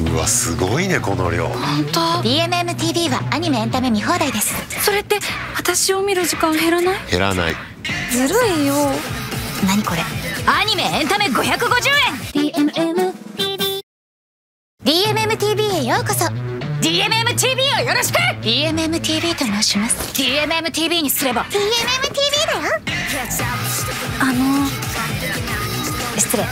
うわすごいねこの量。本当？DMMTV はアニメエンタメ見放題です。それって私を見る時間減らない？減らない。ずるいよ。何これ？アニメエンタメ550円。DMMTV DMMTV へようこそ。DMMTV をよろしく！DMMTV と申します。DMMTV にすれば。DMMTV だよ。あの失礼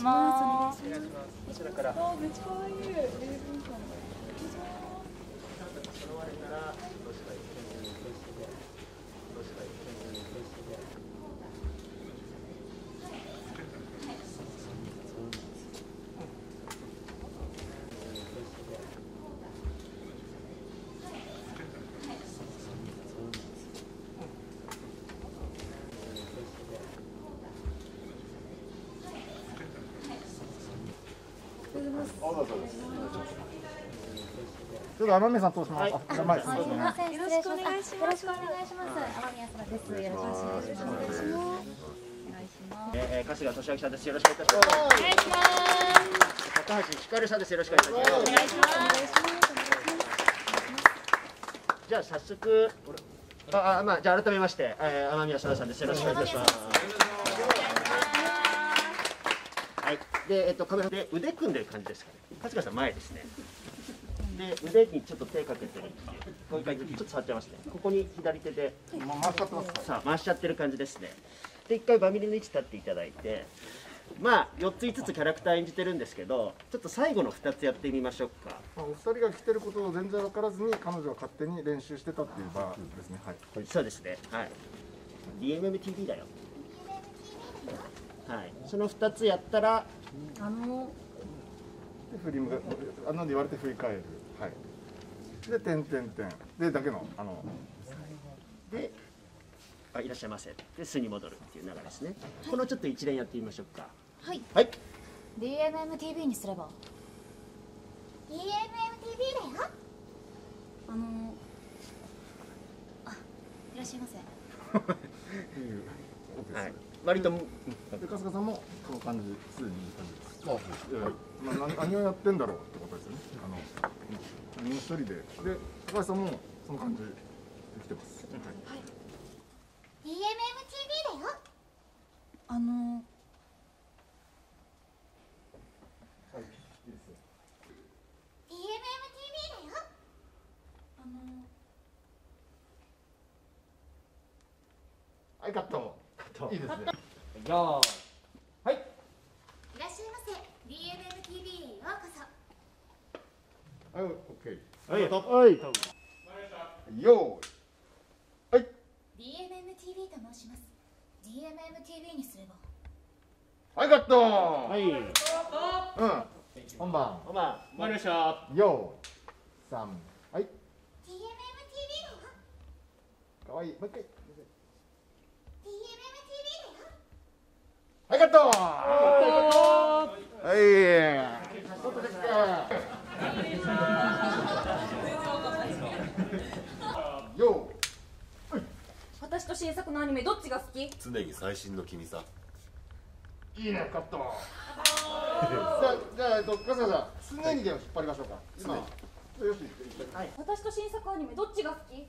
お願いします。ちょっと雨宮さん通します。あ、前すみません。すみません、失礼します。よろしくお願いします。雨宮空です。よろしくお願いします。お願いします。えー、春日俊明さんです。よろしくお願いいたします。お願いします。高橋ひかるさんです。よろしくお願いいたします。お願いします。じゃあ早速、あ、あまあじゃあ改めまして、えー、天宮空さんです。よろしくお願いいたします。で、えっとカメラで腕組んでる感じですかね。春日さん前ですね。で腕にちょっと手かけてるっていう。こういう感じでちょっと触っちゃいますね。ここに左手でま回しちゃってます。さあ回しちゃってる感じですねで一回バミリの位置立っていただいてまあ4つ5つキャラクター演じてるんですけどちょっと最後の2つやってみましょうかまあお二人が来てることを全然分からずに彼女は勝手に練習してたっていう場ですね。はい。そうですねはい DMMTV だよはいその2つやったらあの、で振り向かあなんで言われて振り返る。はい。で点点点でだけのあのであいらっしゃいませで巣に戻るっていう流れですね。このちょっと一連やってみましょうか。はい、はい。DMMTV にすれば、DMMTV だよあの、あ、いらっしゃいませ。っ ていうことです。はい割とうん。で春日さんもこの感じすでにいい感じです。あ、い。やいや、まあ、な何をやってんだろうってことですよね。あの、うん何も一人で、で、高橋さんもその感じで来てます。はい。DMMTV だよ。あの、DMMTV だよあの、はい、カット。いいですね。じゃあはいいらっしゃいませ DMMTV へようこそはい、オッケー。はいはい。よーい。DMMTV と申します DMMTV にすればはい、カット。はいうん。本番。おまあ回りましたよー。三。はい。DMMTV だよかわいい。もう一回。DMMTV だよはい、カット。はい。外ですか。よ私と新作のアニメどっちが好き？常に最新の君さー。いいね、カット。じゃあ、じゃあ、えっと、春日さん、常にでも引っ張りましょうか。今。よし。はい。私と新作アニメどっちが好き？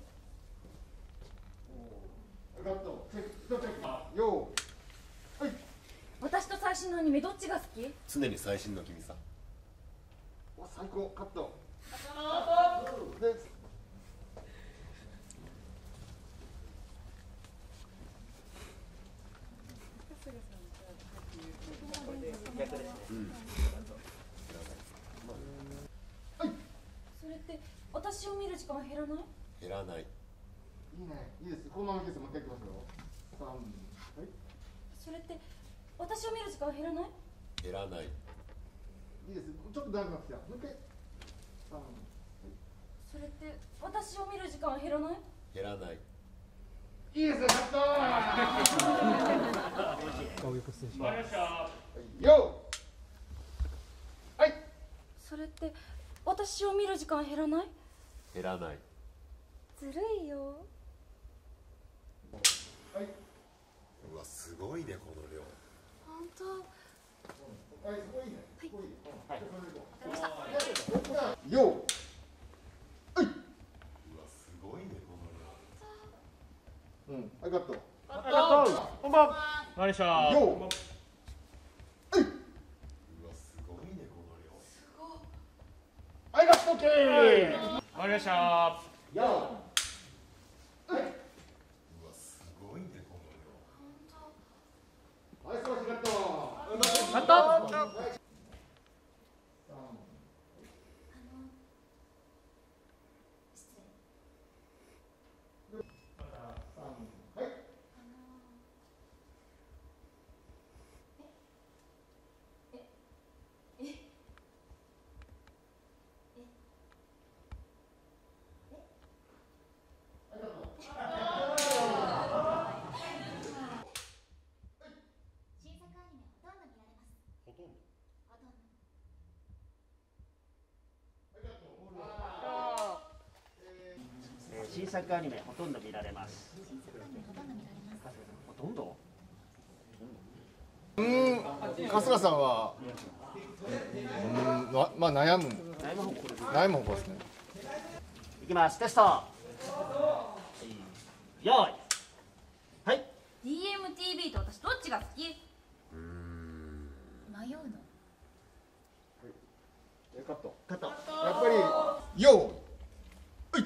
カット。チェック、チェック。よー。はい。私と最新のアニメどっちが好き？常に最新の君さ。お最高。カット。でそれって私を見る時間減らない？減らない。いいね。いいです。このままですもう一回いきますよ。三はい。それって私を見る時間減らない？減らない。いいですちょっと長くなってきたもう一それって私を見る時間減らない？減らない。いいですね。カットよはい。それって私を見る時間減らない？減らない。ずるいよ。はい。うわすごいねこの量本当はい。はい。ようわすごいねこのうんはいカットありがとう。こんばんは。よ量うわすごいねこの量はいカット OK わかりました。よはいうわすごいねこの量はい素晴らしいカットカット。はい新作アニメほとんど見られますほとんどほとんどえー新作アニメほとんど見られます。新作アニメほとんど？見られますほとん。ど春日さんは？うん。ままあ悩む。悩む方向ですね。いきます。テスト。よーい。はい。DMTV と私どっちが好き？迷うのえカットカット。やっぱりよ DMMTV と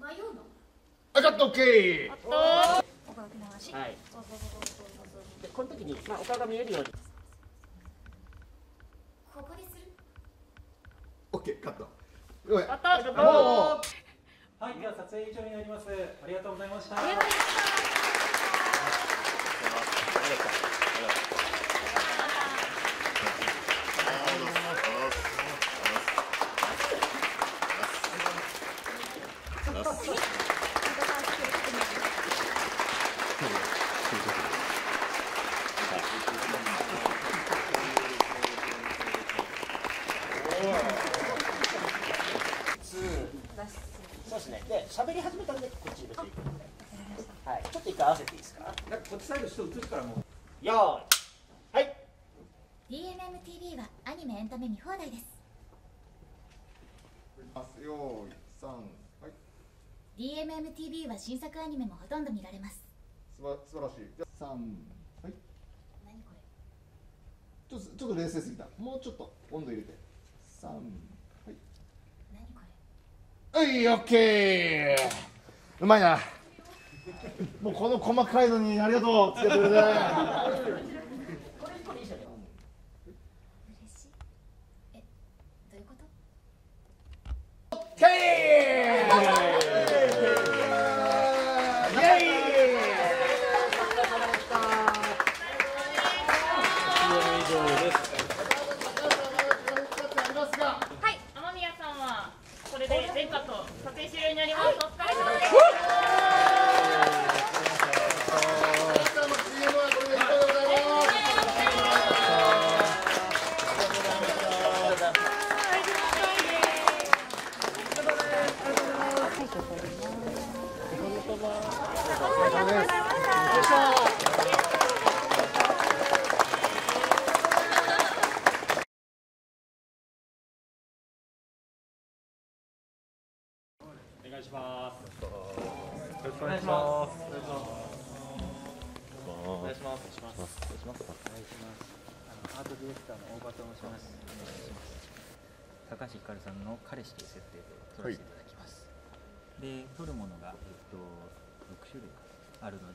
私迷うのはいカット OK はい。でこの時に、まあ、お顔が見えるように。ここでする OK カットごめんカット。はい、では撮影以上になります。ありがとうございました。そうですねで喋り始めたんでこっちに出ていくのではいちょっと一回合わせていいですかなんかこっちサイド人映るからもう。よーいはい DMMTV はアニメエンタメ見放題ですますよーい三はい DMMTV は新作アニメもほとんど見られます。すば素晴らしい。じゃあ三はい。何これ？ちょっとちょっと冷静すぎた。もうちょっと温度入れて。三はい。何これ？はい、オッケーうまいな。もうこの細かいのにありがとう。つけてくれて嬉しい。えどういうこと？オッケー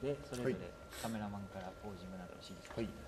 で、それぞれカメラマンからポージングなどを指示していただきます。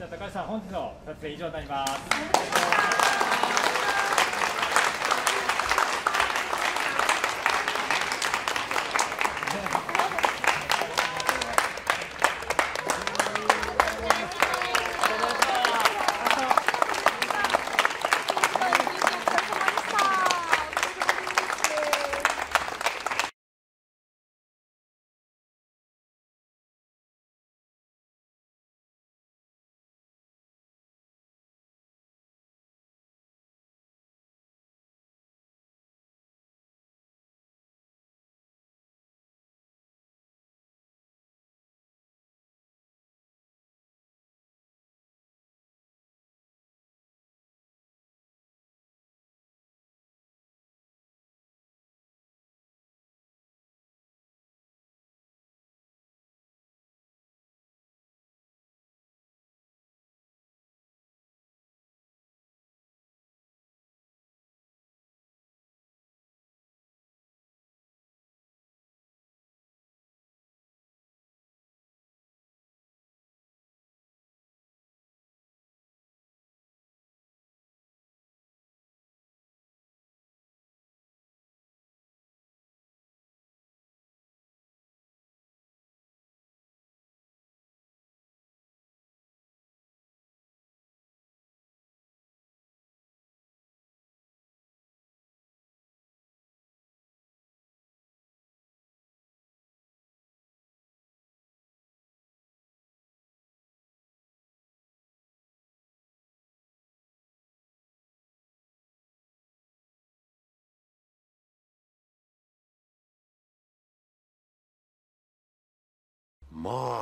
じゃあ高橋さん本日の撮影以上になります。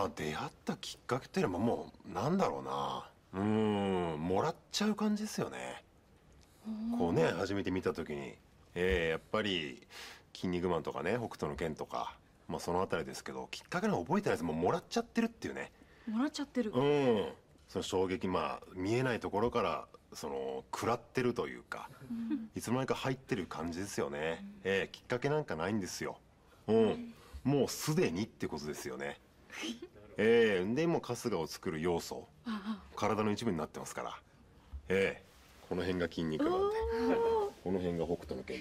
あ出会ったきっかけっていうのはもうなんだろうな。うーんもらっちゃう感じですよね。こうね初めて見た時に。えー、やっぱり「筋肉マン」とかね「北斗の拳」とかまあその辺りですけどきっかけの覚えてないです。もうもらっちゃってるっていうね。もらっちゃってる。うん。その衝撃まあ見えないところからその食らってるというか、いつの間にか入ってる感じですよね、えーきっかけなんかないんですよ。うん。もうすでにってことですよね ええ。でもう春日を作る要素体の一部になってますから。ええ。この辺が筋肉なんで。この辺が北斗の拳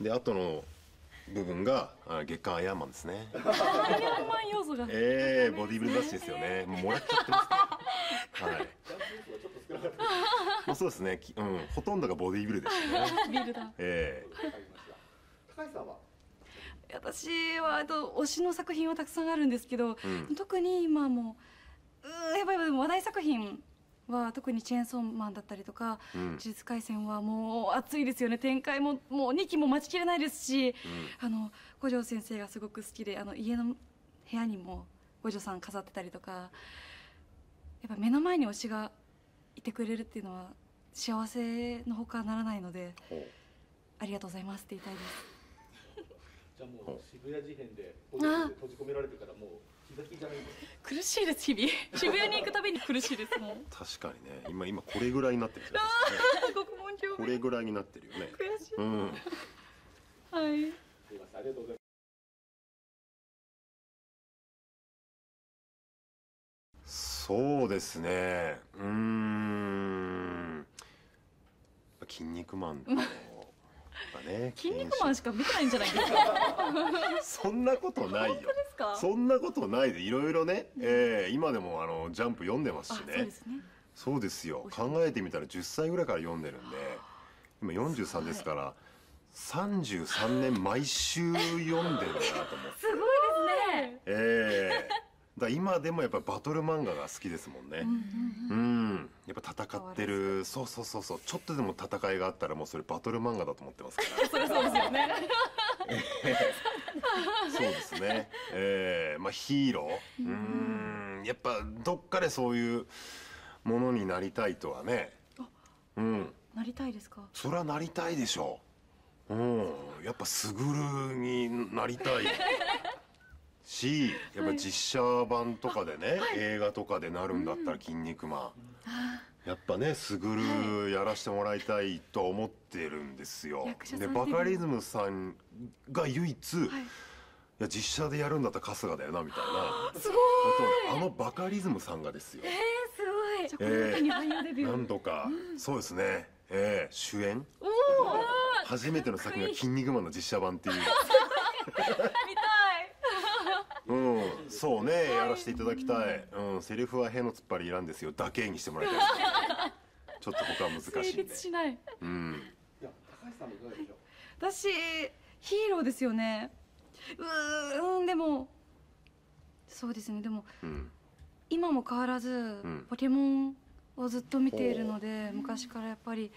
で。であとの部分があ月刊アイアンマンですね。アイアンマン要素が。ええボディービル雑誌ですよね。もうもらっちゃってますから。はい。まあそうですね。きうん。ほとんどがボディービルですよね。ビルだえ。高橋さんは？私はと推しの作品はたくさんあるんですけど、うん。特に今もうやっぱも話題作品は特にチェーンソーマンだったりとか、うん。呪術廻戦はもう熱いですよね。展開ももう2期も待ちきれないですし、あの五条先生がすごく好きであの家の部屋にも五条さん飾ってたりとかやっぱ目の前に推しがいてくれるっていうのは幸せのほかならないのでありがとうございますって言いたいです。じゃあもう渋谷事変で閉じ込められてからもう気が気じゃないんで。す苦しいです日々。渋谷に行くたびに苦しいですもんえ確かにね。今今これぐらいになってるんですよね獄門上これぐらいになってるよね。悔しい。うんはい。すいませんありがとうございますそうですね。うーん。筋肉マンとかね。筋肉マンしか見てないんじゃないですか？そんなことないよ。本当ですか？そんなことないでいろいろね、えー今でもあのジャンプ読んでますしあねそうですね。そうですよ。考えてみたら10歳ぐらいから読んでるんで今43ですから、33年毎週読んでるなと思って。すごいだ今でもやっぱバトル漫画が好きですもんね。うんやっぱ戦ってる。そうそうそうそう。ちょっとでも戦いがあったらもうそれバトル漫画だと思ってますから。それそうですよね。そうですね。ええまあヒーロー。うーん、やっぱどっかでそういうものになりたいとはね。うん、なりたいですか？それはなりたいでしょ。う。うん、やっぱスグルになりたい。し、やっぱ実写版とかでね、映画とかでなるんだったら筋肉マン。やっぱね、スグルやらしてもらいたいと思ってるんですよ。で、バカリズムさんが唯一、い。や実写でやるんだったら春日だよなみたいな。すごい。あのバカリズムさんがですよ。えー、すごじゃあこの時に俳優デビュー。なんそうですね。ええ主演。初めての作品が「筋肉マン」の実写版っていう そうねやらせていただきたい、うん、セリフは「への突っ張りいらんですよ」だけにしてもらいたい。ですねちょっと他は難しい成んで。立しない。うん。いや高橋さんもいかがでしょう？私ヒーローですよね。うんでもそうですねでもうん。今も変わらず、ん。ポケモンをずっと見ているので昔からやっぱり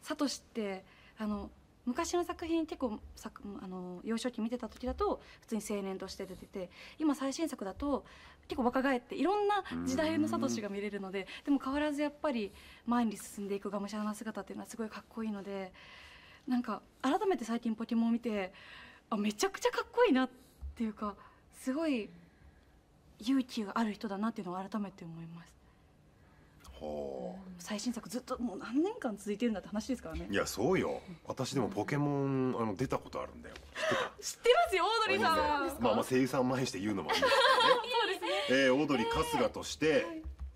サトシってあの昔の作品結構作あの幼少期見てた時だと普通に青年として出てて今最新作だと結構若返っていろんな時代のサトシが見れるのででも変わらずやっぱり前に進んでいくがむしゃらな姿っていうのはすごいかっこいいのでなんか改めて最近ポケモンを見てあめちゃくちゃかっこいいなっていうかすごい勇気がある人だなっていうのを改めて思います。最新作ずっともう何年間続いてるんだって話ですからね。ういやそうよ。私でもポケモンあの出たことあるんだよ。知ってますよオードリーさん。まあまあ声優さん前にして言うのもありますそうですね。けどね、えー、オードリー春日として、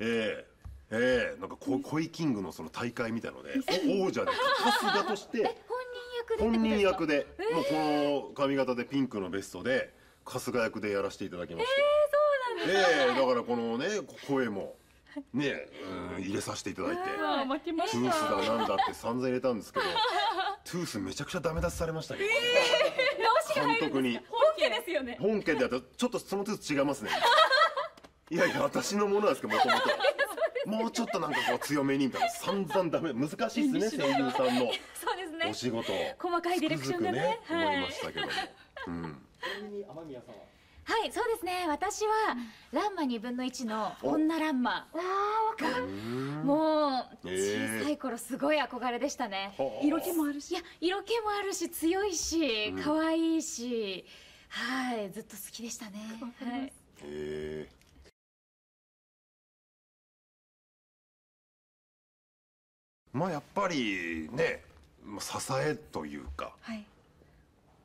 えーえーなんかココイキングのその大会みたいのでお王者で春日として本人役でもうこの髪型でピンクのベストで春日役でやらせていただきまして。えー、そうなんですええだからこのね声もね、うん、入れさせていただいて。あー負けまトゥースだなんだって散々入れたんですけどトゥースめちゃくちゃダメ出しされましたけど、監督に。本家ですよね。本家でやったらちょっとそのトゥース違いますね。いやいや私のものなんですけどもともともうちょっとなんかこう強めにみたいな。散々ダメ。難しいですね声優さんのそうですね。お仕事。細かいディレクションがね。つくづくね思いましたけど。も、うん。ちなみに雨宮さんははいそうですね。私はランマ2分の1の女ランマ。がもうえー小さい頃すごい憧れでしたね。はあ。色気もあるし。いや色気もあるし強いしうん。可愛いしはいずっと好きでしたね。はい。へえまあやっぱりねまあ支えというか。はい。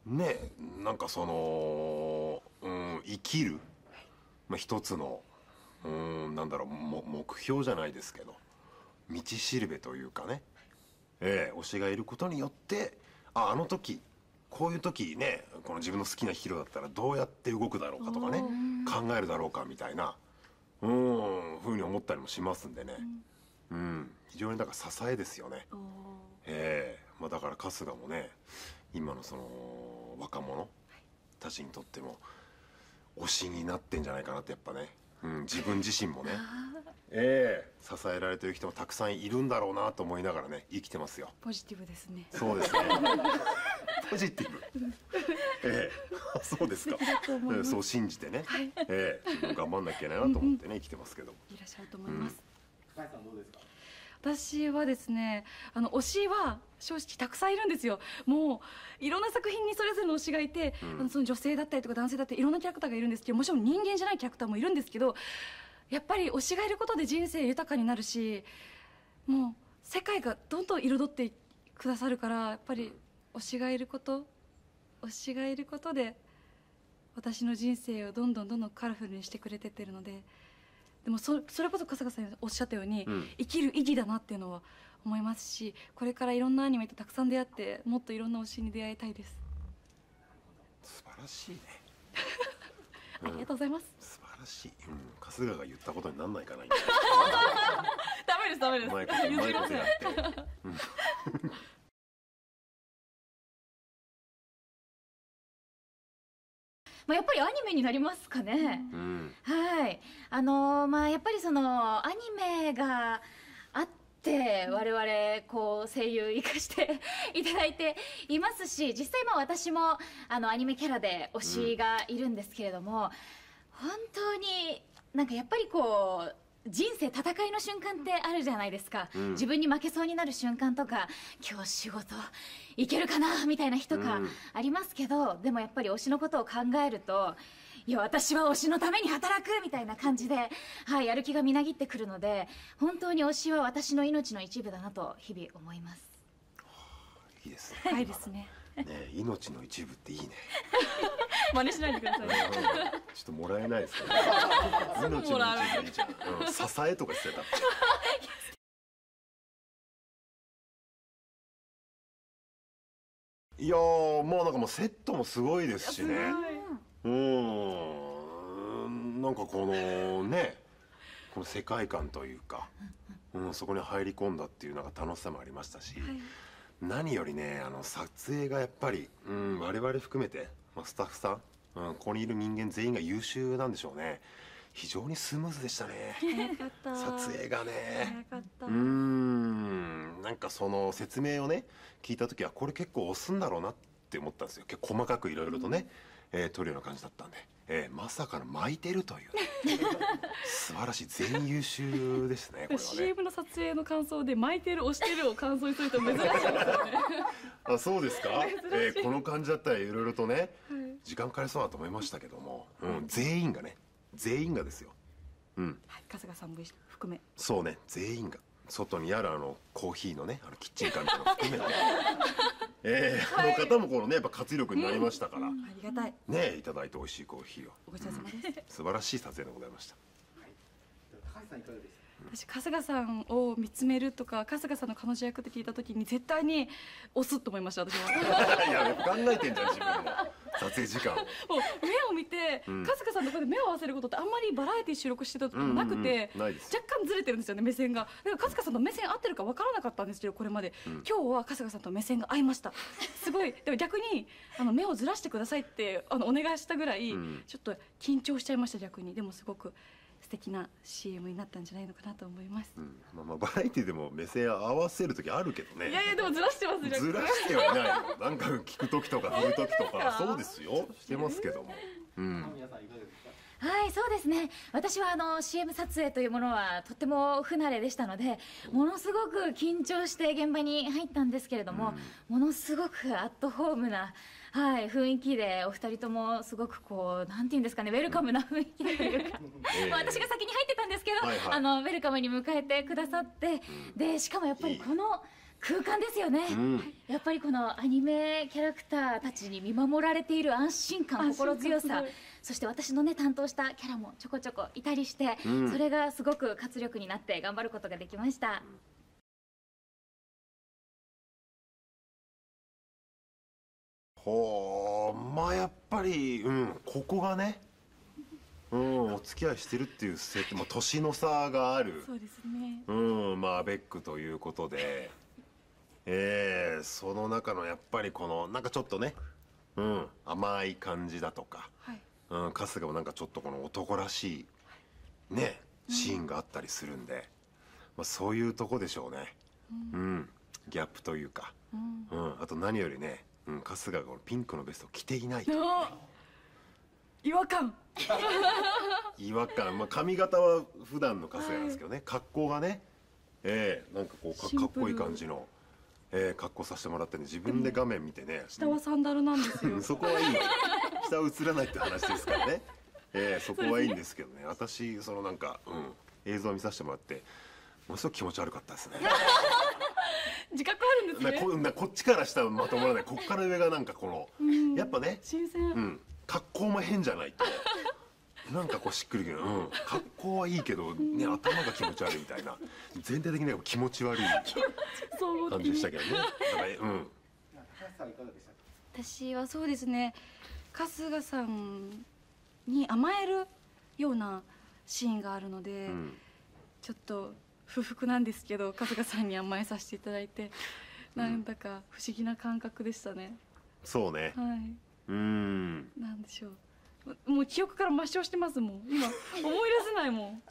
ねなんかその、うん、生きる、まあ、一つの、うん、なんだろうも目標じゃないですけど。道しるべというかね、ええ推しがいることによってああの時こういう時ねこの自分の好きなヒーローだったらどうやって動くだろうかとかね考えるだろうかみたいなうんふうに思ったりもしますんでね、うん、非常にだから支えですよね。ええまあ、だから春日もね今のその若者たちにとっても推しになってんじゃないかなってやっぱね、うん、自分自身もね、ええ支えられてる人もたくさんいるんだろうなと思いながらね生きてますよ。ポジティブですね。そうですね。ポジティブ。ええ。あそうですか。そう信じてね、ええ頑張んなきゃいけないなと思ってね生きてますけど。いらっしゃると思います、高橋さんどうですか？私はですねあの推しは正直たくさんいるんですよ。もういろんな作品にそれぞれの推しがいて、うん。あのその女性だったりとか男性だったりいろんなキャラクターがいるんですけどもちろん人間じゃないキャラクターもいるんですけどやっぱり推しがいることで人生豊かになるしもう世界がどんどん彩ってくださるからやっぱり推しがいること推しがいることで私の人生をどんどんどんどんカラフルにしてくれてってるのででもそそれこそ春日さんおっしゃったように、うん。生きる意義だなっていうのは思いますしこれからいろんなアニメとたくさん出会ってもっといろんな推しに出会いたいです、素晴らしいね。ありがとうございます。素晴らしい、うん、春日が言ったことになんないかな ダメですダメうまいことうまいこまあ、やっぱりアニメになりますかね、うん。はい。あのーまあやっぱりそのアニメがあって我々こう声優生かしていただいていますし実際まあ私もあのアニメキャラで推しがいるんですけれども、本当になんかやっぱりこう人生戦いの瞬間ってあるじゃないですか、うん。自分に負けそうになる瞬間とか今日仕事いけるかなみたいな日とかうん。ありますけど、でもやっぱり推しのことを考えるといや私は推しのために働くみたいな感じで、はい、やる気がみなぎってくるので本当に推しは私の命の一部だなと日々思います。いいですね。はいですねね命の一部っていいね。真似しないでください。ちょっともらえないですけど、ね。命の一部いいじゃん。うん、支えとかしてた。いやもうなんかもうセットもすごいですしね。うん、なんかこのね、この世界観というか、うん、そこに入り込んだっていうなんか楽しさもありましたし。はい何よりねあの撮影がやっぱり、うん、我々含めて、まあ、スタッフさん、うん、ここにいる人間全員が優秀なんでしょうね。非常にスムーズでしたね。撮影がね。うーん。なんかその説明をね聞いた時はこれ結構押すんだろうなって思ったんですよ。結構細かくいろいろとね、えー撮るような感じだったんで、えーまさかの巻いてるという。ね 素晴らしい全員優秀ですねこれはね。CM の撮影の感想で巻いてる押してるを感想にすると珍しいですよね。あそうですか？えーこの感じだったらいろいろとね時間かかりそうだと思いましたけども、うん、全員がね全員がですよ。うん。はい春日さんも含めそうね全員が。外にあるあのコーヒーのねあのキッチンカーみたいなの含めて えーこの方もこのねやっぱ活力になりましたから、ありがたい。ねいただいて美味しいコーヒーを。ごちそうさまです。素晴らしい撮影でございました。高橋さんいかがですか私春日さんを見つめるとか春日さんの彼女役って聞いた時に絶対に押すと思いました私は いや考えてんじゃん自分の撮影時間を。もう目を見て、うん。春日さんのところで目を合わせることってあんまりバラエティ収録してた時もなくて、うんうん若干ずれてるんですよね目線が。だから春日さんと目線合ってるか分からなかったんですけどこれまで、うん。今日は春日さんと目線が合いました。すごい。でも逆にあの目をずらしてくださいってあのお願いしたぐらい、うん。ちょっと緊張しちゃいました逆に。でもすごく素敵な CM になったんじゃないのかなと思います、まあ、まあバラエティでも目線合わせる時あるけどね。いやいやでもずらしてますずらしてはいないよ。なんか聞く時とか振る時とか そうですよ。してますけども。うん。皆さんいかがですかはいそうですね。私はあの CM 撮影というものはとっても不慣れでしたのでものすごく緊張して現場に入ったんですけれども、ものすごくアットホームな、はい、雰囲気でお二人ともすごくこうなんていうんですかねウェルカムな雰囲気というか、ええ。まあ私が先に入ってたんですけど、はいはい。あのウェルカムに迎えてくださって、でしかもやっぱりこの空間ですよね、うん。やっぱりこのアニメキャラクターたちに見守られている安心感安心強さ。そして私のね担当したキャラもちょこちょこいたりして、うん。それがすごく活力になって頑張ることができました、ほうまあやっぱりうんここがねうんお付き合いしてるっていう設定も年の差がある。そうですね。うんまあアベックということで。えー、その中のやっぱりこのなんかちょっとねうん甘い感じだとか、はい。うん、春日もなんかちょっとこの男らしいねシーンがあったりするんで、まあ、そういうとこでしょうね。うん、ギャップというか、うんあと何よりね、うん、春日がこのピンクのベストを着ていないと。あ違和感。違和感、まあ、髪型は普段の春日なんですけどね、格好がね。ええなんかこうかかっこいい感じの、ええ格好させてもらってね。自分で画面見てね。下はサンダルなんですよ。そこはいい。の下は映らないって話ですからね。ええそこはいいんですけどね。私そのなんか、うん、映像を見させてもらってものすごく気持ち悪かったですね自覚あるんですなねこなこっちから下はまとまらない。こっから上がなんかこの、うん。やっぱね新鮮、うん。格好も変じゃないと。なんかこうしっくりくる、うん、格好はいいけど、ね、頭が気持ち悪いみたいな。全体的には気持ち悪い。そう感じでしたけどね。だからうん。高橋さんいかがでしたか私はそうですね。春日さんに甘えるようなシーンがあるので、うん。ちょっと不服なんですけど春日さんに甘えさせていただいてなんだか不思議な感覚でしたね、そうね。はい。うん。なんでしょう。もう記憶から抹消してますもん。今思い出せないもん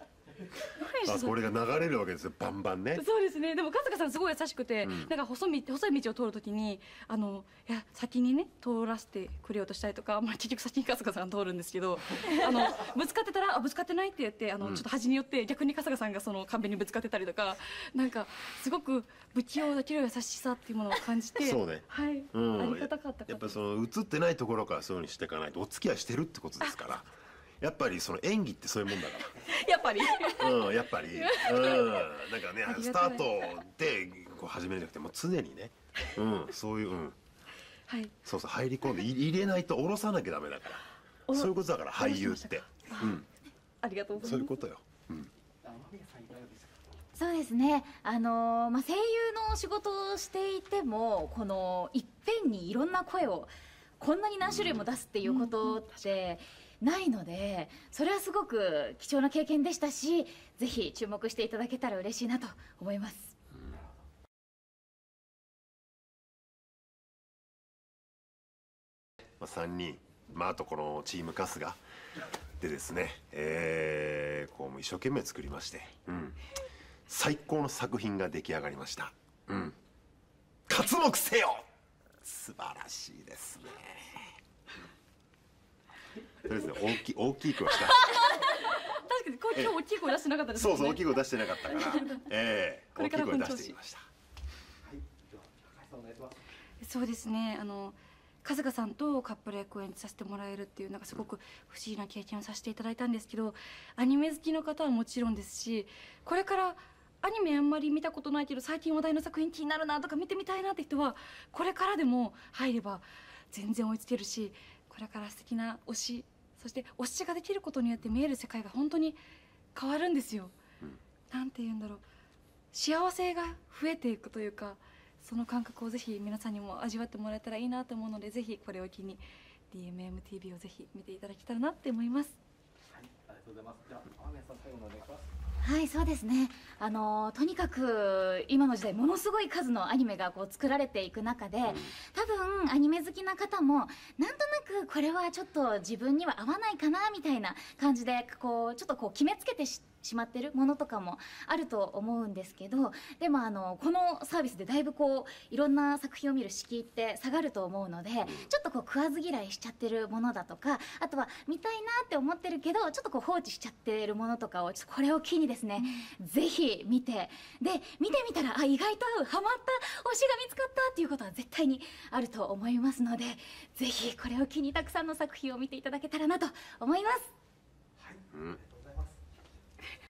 あこれが流れるわけですよバンバンね。そうですね。でも春日さんすごい優しくて、うん。なんか細道細い道を通るときにあのいや先にね通らせてくれようとしたりとか、まあ、結局先に春日さん通るんですけど あのぶつかってたらあぶつかってないって言ってあの、うん。ちょっと端に寄って逆に春日さんがその壁にぶつかってたりとかなんかすごく不器用だけど優しさっていうものを感じて そうね。はい、うん。ありがたかったやっぱりその映ってないところからそういうふうにしていかないとお付き合いしてるってことですからやっぱりその演技ってそういうもんだか やっぱり。らうんやっぱり。うん。なんかねスタートでこう始めるんじゃなくてもう常にね。うんそういううん。はい。そうそう入り込んでい入れないと下ろさなきゃダメだから。おそういうことだから俳優って。うん。ありがとうございます。そういうことよ。うん。そうですね。あのーまあ、声優の仕事をしていてもこのいっぺんにいろんな声をこんなに何種類も出すっていうことってないのでそれはすごく貴重な経験でしたしぜひ注目していただけたら嬉しいなと思います。まあ、3人、まあ、あとこのチーム春日でですね、えーこうも一生懸命作りまして、うん、最高の作品が出来上がりました、うん、活目せよ！素晴らしいですね。とりあえずね大きい大きい声はした。確かにこれ今日大きい声出してなかったですね。うんそう大きい声出してなかったから。ええこれから大きい声出してみましたそうですね。あの春日さんとカップル役を演じさせてもらえるっていうなんかすごく不思議な経験をさせていただいたんですけどアニメ好きの方はもちろんですしこれからアニメあんまり見たことないけど最近話題の作品気になるなとか見てみたいなって人はこれからでも入れば全然追いつけるしこれから素敵な推しそして推しができることによって見える世界が本当に変わるんですよ。なんて言うんだろう。幸せが増えていくというかその感覚をぜひ皆さんにも味わってもらえたらいいなと思うのでぜひこれを機に DMMTV をぜひ見ていただけたらなって思いますとうございます。じゃあ、天宮さん、最後のお願いします。はいそうですねあのとにかく今の時代ものすごい数のアニメがこう作られていく中で、多分アニメ好きな方もなんとなくこれはちょっと自分には合わないかなみたいな感じでこうちょっとこう決めつけてししまってるものとかもあると思うんですけどでもあのこのサービスでだいぶこういろんな作品を見る敷居って下がると思うのでちょっとこう食わず嫌いしちゃってるものだとかあとは見たいなって思ってるけどちょっとこう放置しちゃってるものとかをちょっとこれを機にですね、ぜひ見てで見てみたらあ意外と合うハマった推しが見つかったっていうことは絶対にあると思いますのでぜひこれを機にたくさんの作品を見ていただけたらなと思います。うん